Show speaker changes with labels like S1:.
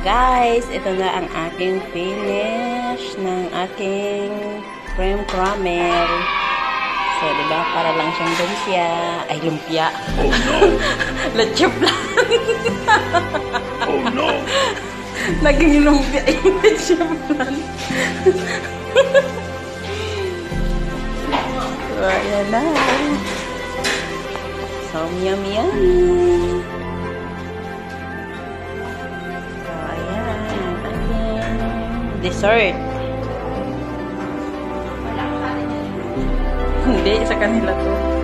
S1: Guys, ito na ang aking finish ng aking cream caramel. So, di ba? Para lang siyang lumpia. Ay, lumpia.
S2: Oh no!
S1: Lechip lang.
S2: Oh no!
S1: Naging lumpia yung lechip lang. so, ayan na. So, yummy, yummy. Dessert. Hindi, sa kanila to.